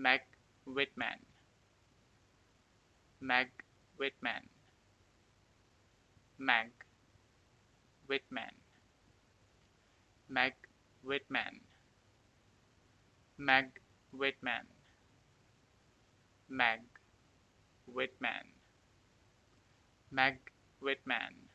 Meg Whitman. Meg Whitman. Meg Whitman. Meg Whitman. Meg Whitman. Meg Whitman. Meg Whitman.